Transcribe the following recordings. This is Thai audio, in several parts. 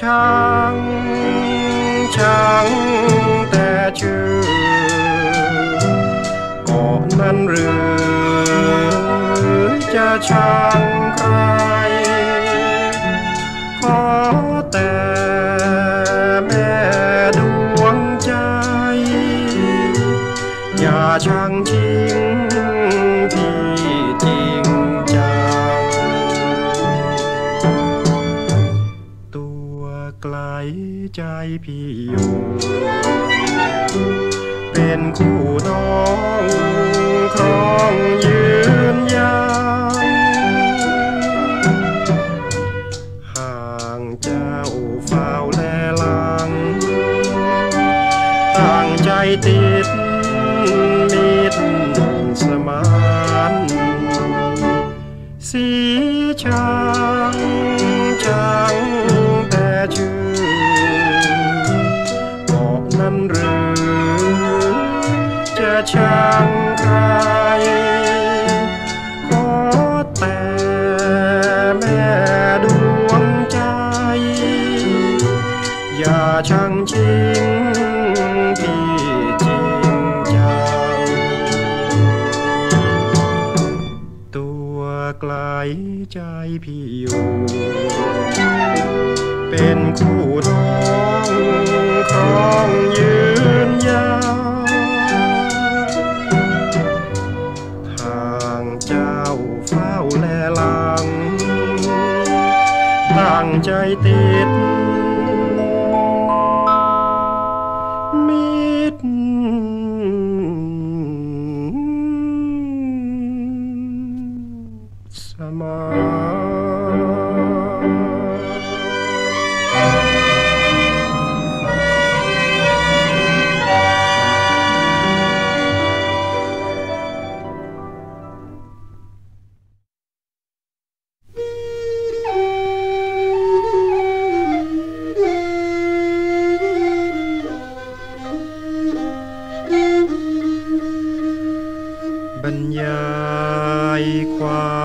ช่างช่างแต่ชื่อเกาะนั้นหรือจะช่างใคร บรรยายความ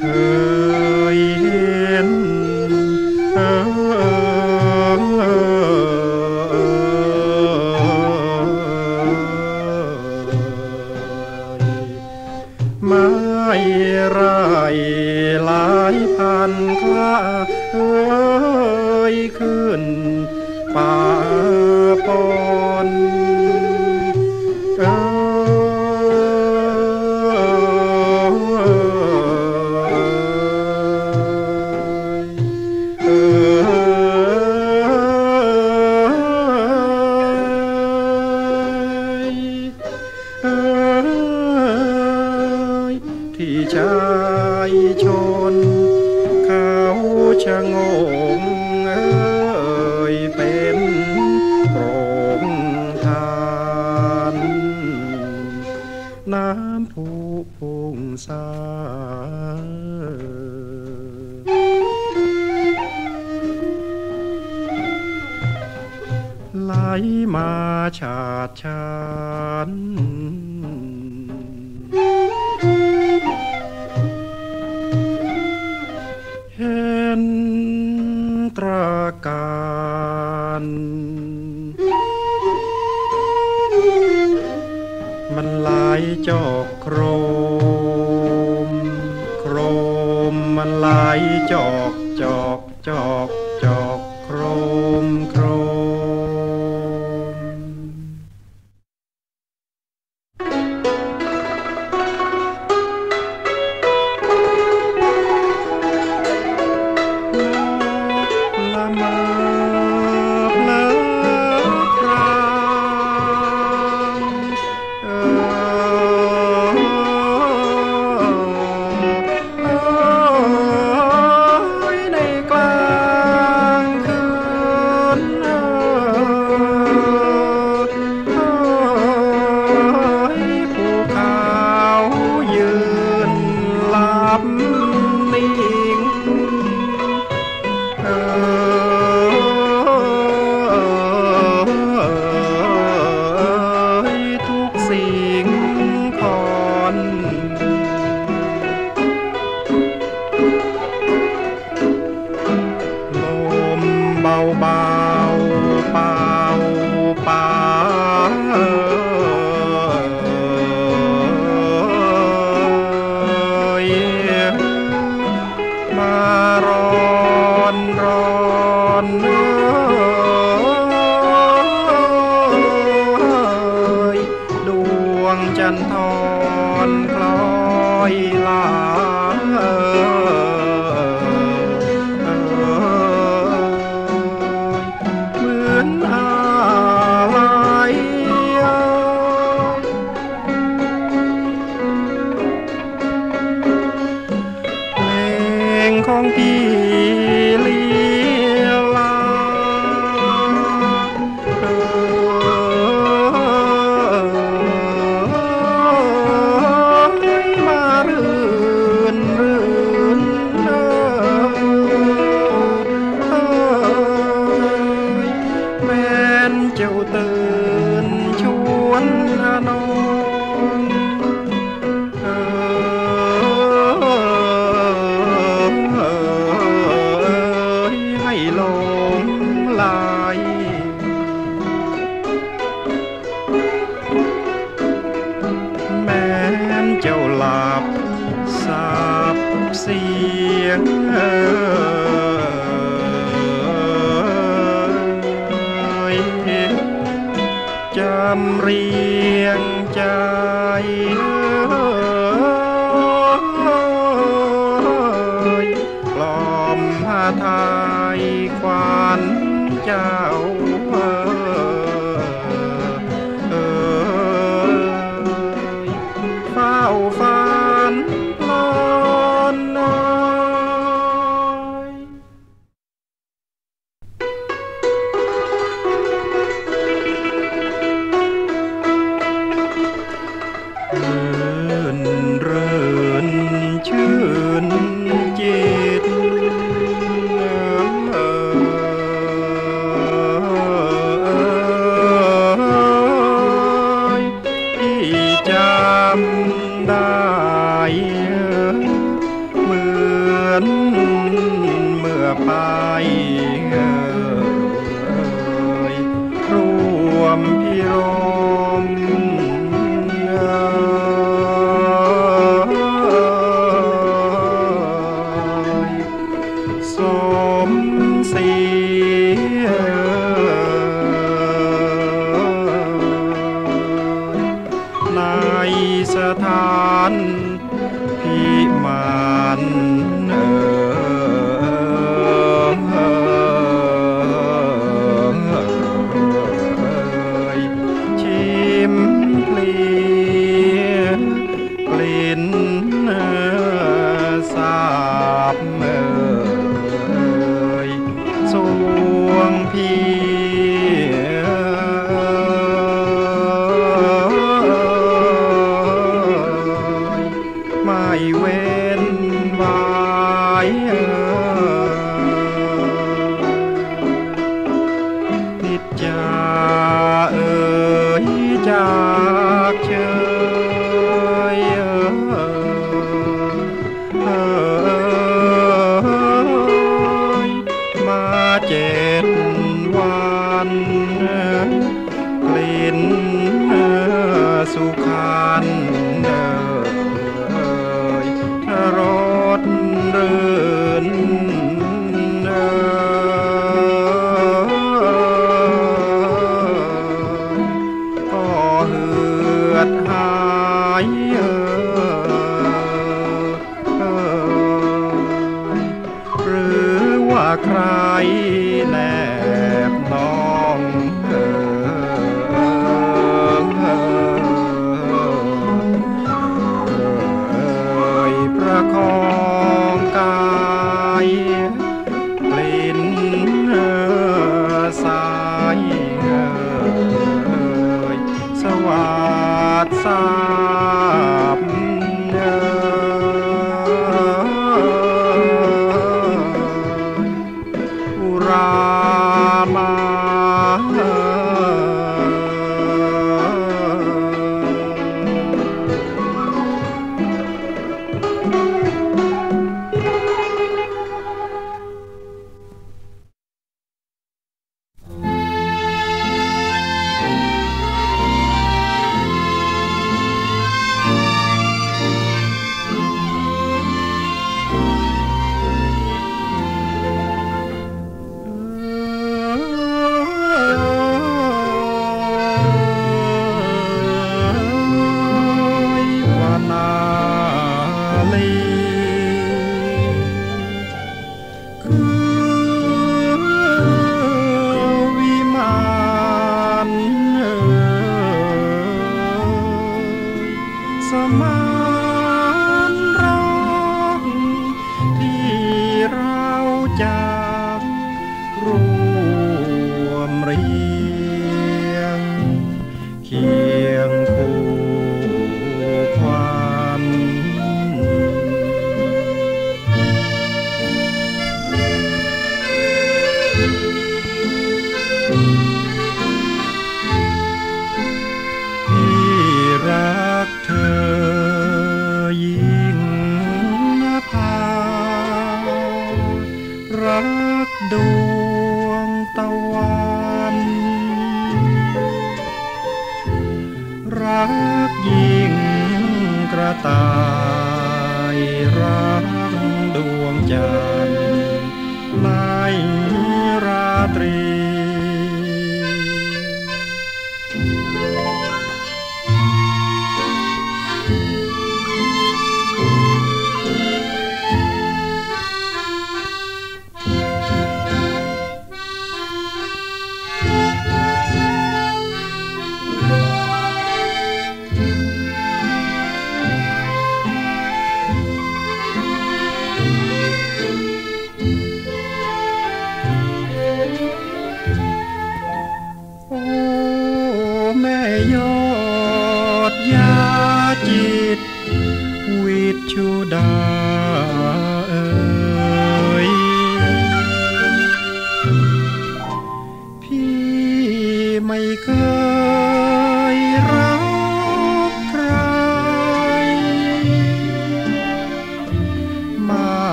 good. ហេនត្រការមិនឡាយចោក្រមក្រមមិនឡាយចោ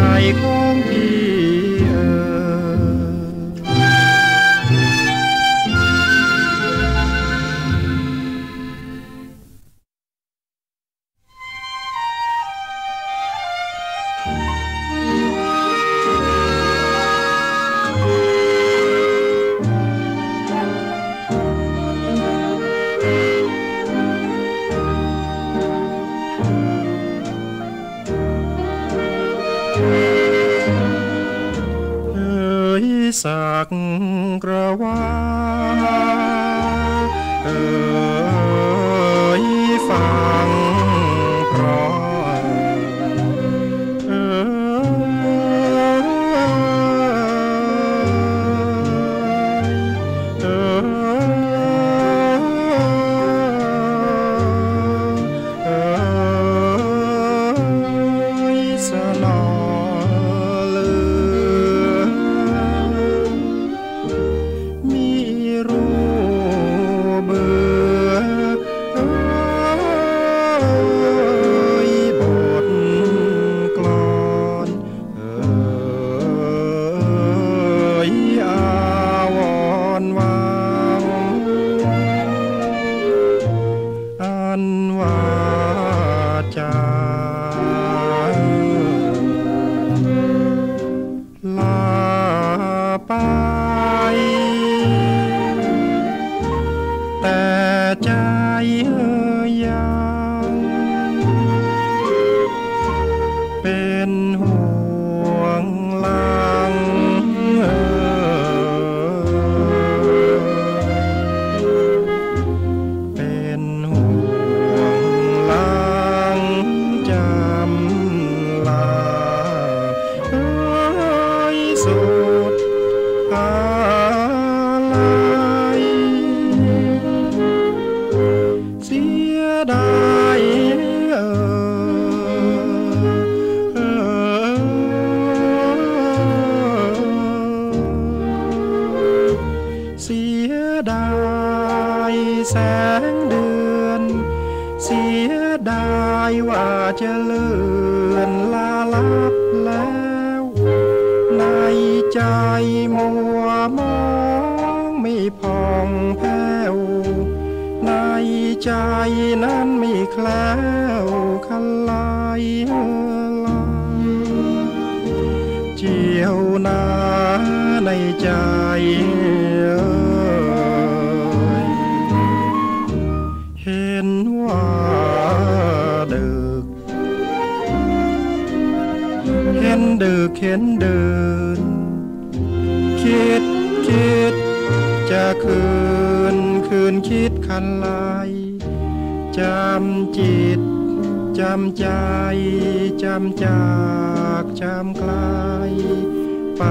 ai cũng ห็นเดิน คิดคิด จะคืนคืนคิดคันลายจำจิต จำใจ จำจาก จำกลาย ไป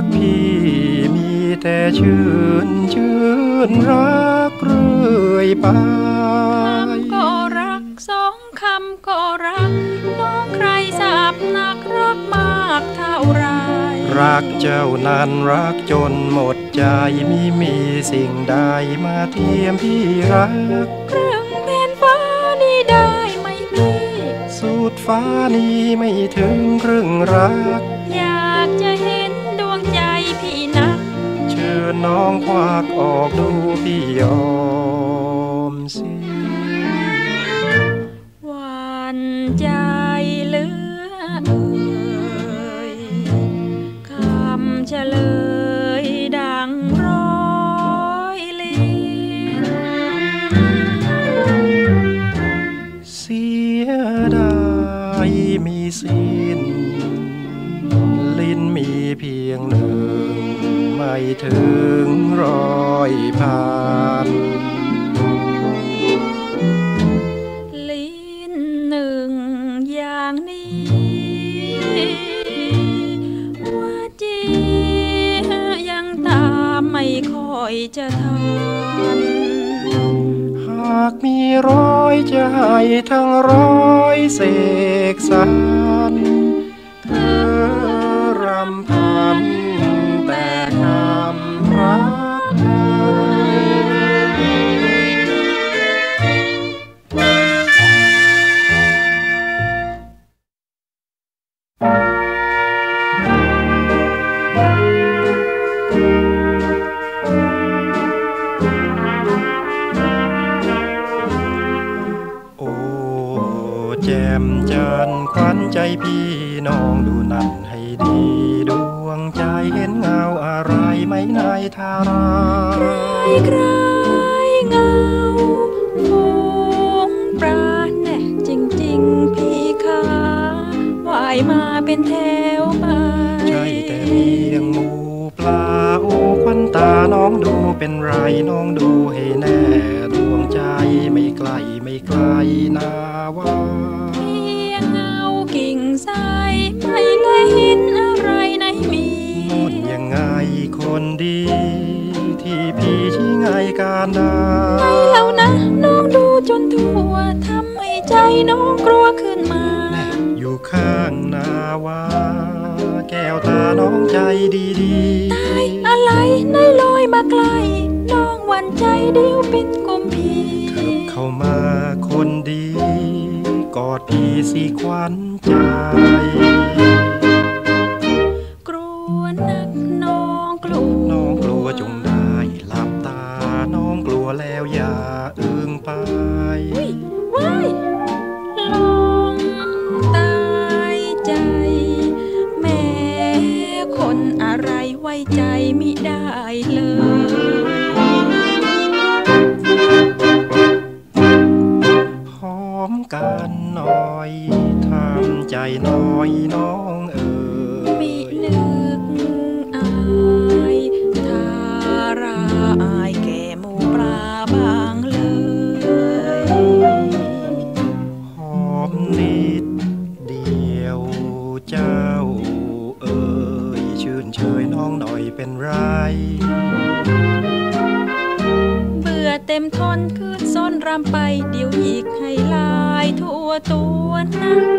กพี่มีแต่ชื่นชื่นรักเรื่อยไปก็รักสองคำก็รัก น้องใครสาบนักรักมากเท่าไร รักเจ้านั้นรักจนหมดใจมีมีสิ่งใดมาเทียมพี่รักเครื่องเป็นฟ้านี้ได้ไม่มีสุดฟ้านี้ไม่ถึงครึ่งรักอยาก น้องควักออกดูพี่ยอ ถึงร้อยพันลิ้นหนึ่งอย่างนี้ว่าจียังตามไม่ค่อยจะทันหากมีร้อยจะให้ทั้งร้อยเสกสรร เป็นไรน้องดูให้แน่ดวงใจไม่ไกลไม่ไกลนาว่าไม่ได้เห็นอะไรในมีมุ่นยังไงคนดี ที่พี่ชี้ไงการดาไงแล้วนะน้องดูจนทั่วทำให้ใจน้องกลัวขึ้นมา อยู่ข้างนาวา แก้วตาน้องใจดีดีตายอะไรในลอยมาไกล น้องหวั่นใจเดียวเป็นกุมพีเข้ามาคนดี กอดพี่สีควันใจ อยน้องเอ๋ยมีนึกอายทาราอายแก่หมูปลาบางเลยหอมนิดเดียวเจ้าเอ๋ยชื่นเชยน้องหน่อยเป็นไร เบื่อเต็มทนคืนซ้อนรำไปเดี๋ยวอีกให้ลายทั่วตัวนะ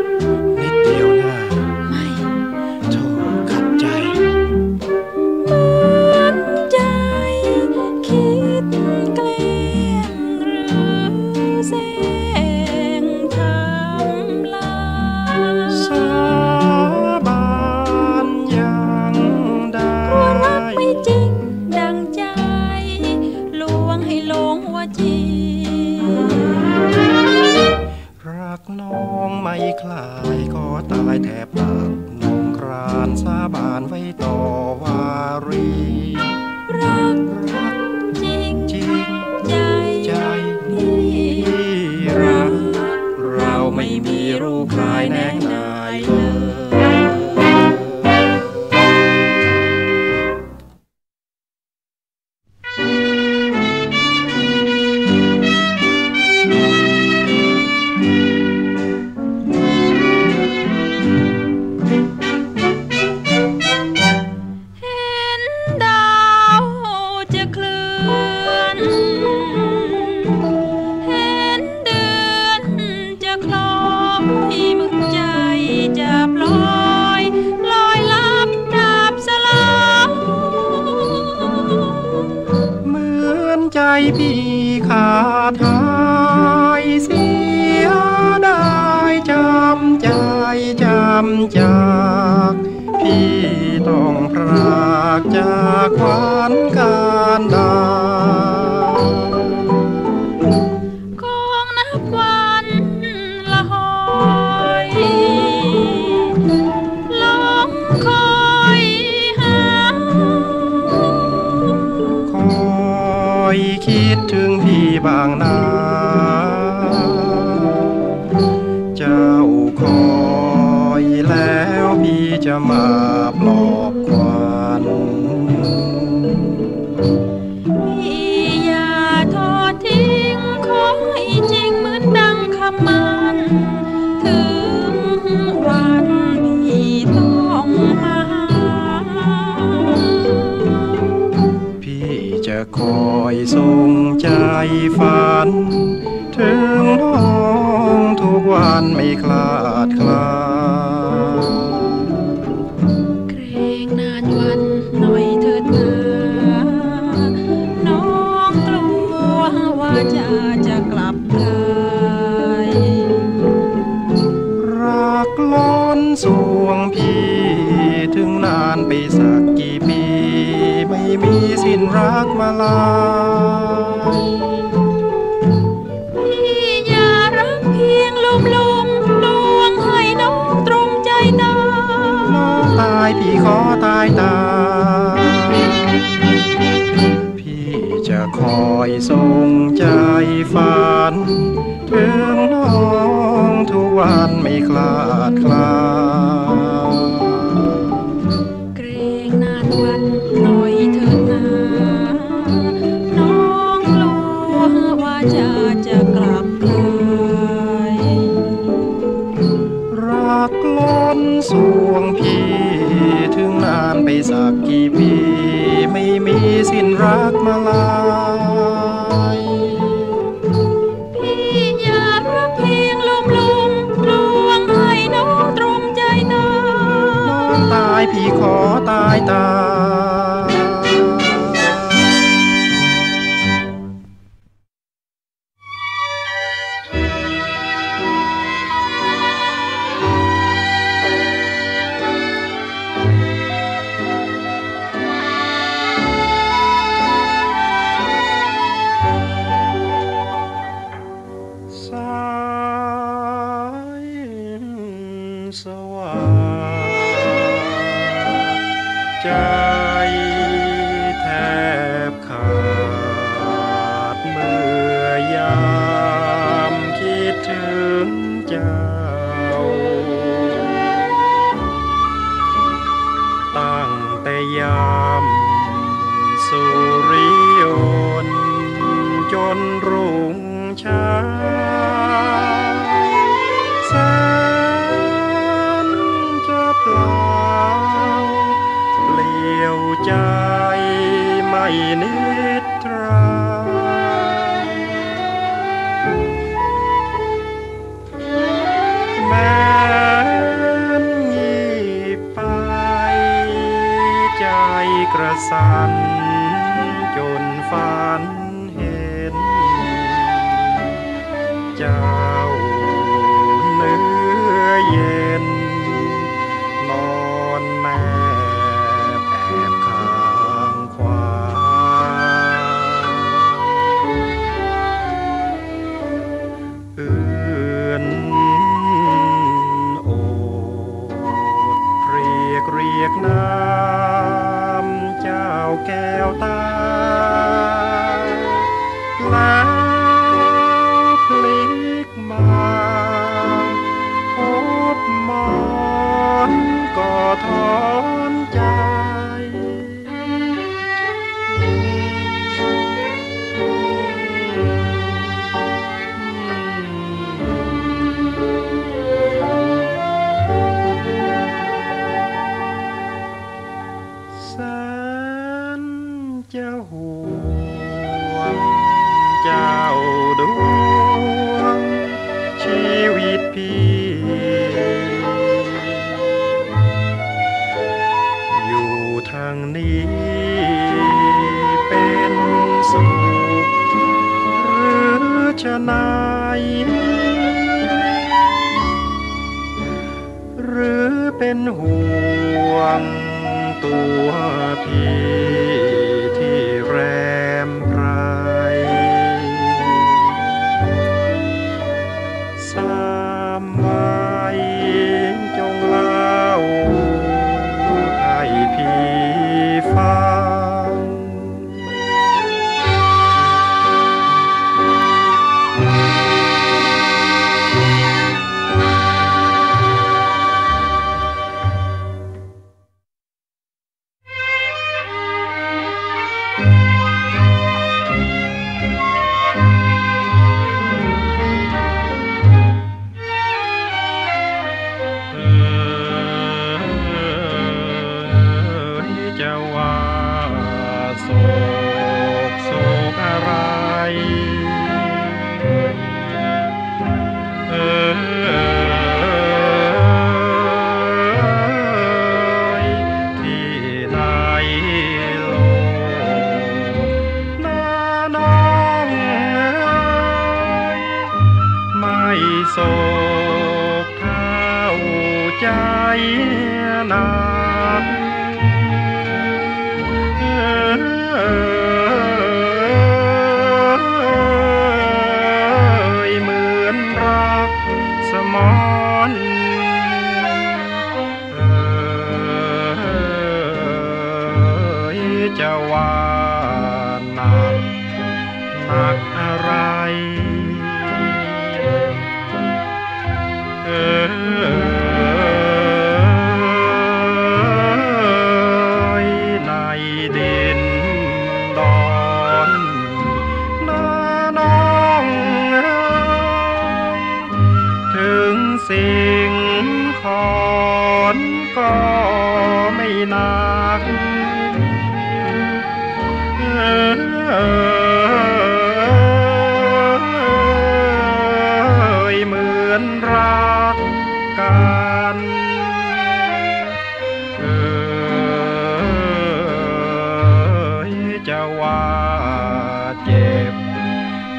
ลาพี่อย่ารักเพียงลุมลมลวงให้น้องตรงใจนาน้องตายพี่ขอตายตายพี่จะคอยทรงใจฝัน ถึงน้องทุกวันไม่คลาดคลา រាកមកឡើយពីញាប្រភៀងលំលងលួងឲ្យនំត្រង់ใจណាតាយភីខតាយតាយ เป็นห่วงตัวพี่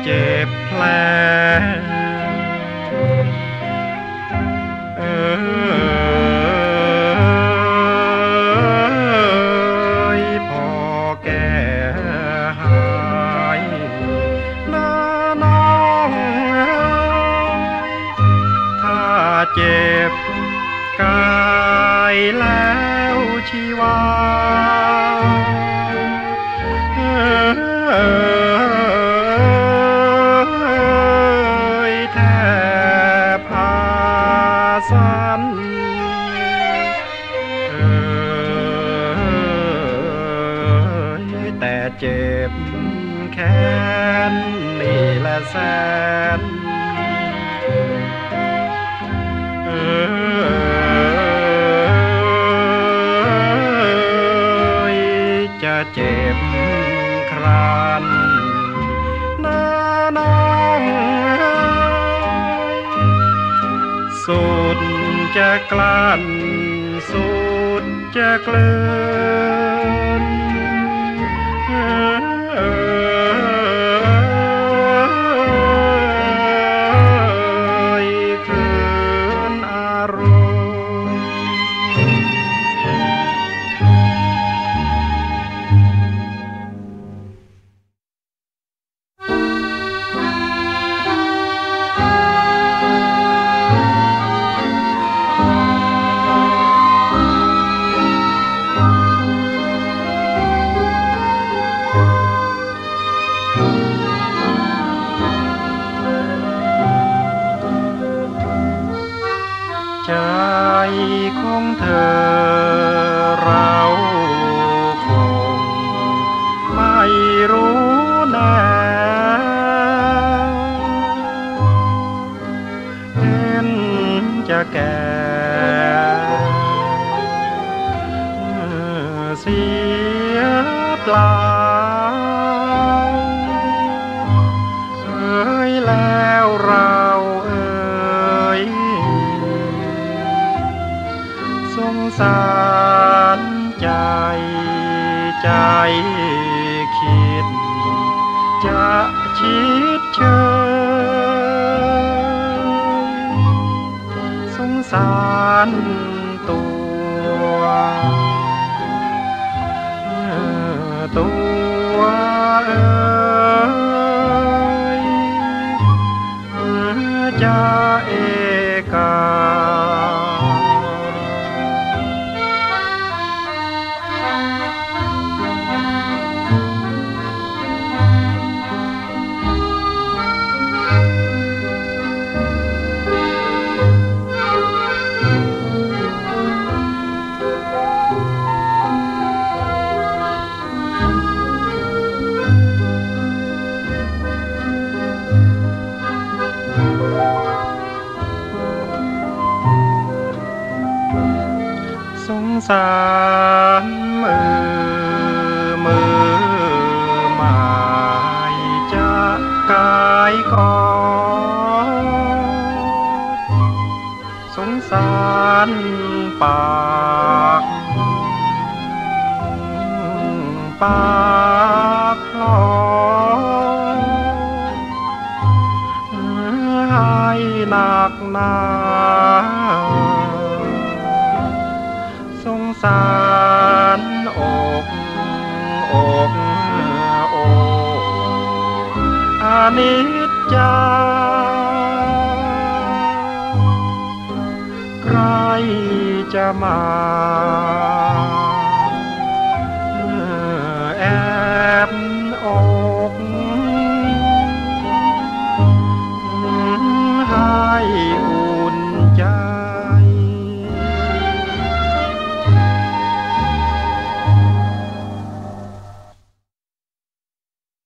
Egypt. จะกลั้นสุดจะกลืน เปล่าเอ้ยแล้วเราเอ้ยสงสารใจใจคิดจะ สงสารมือมือหมายจะกายก่อสงสารป่า นิจจาใครจะมา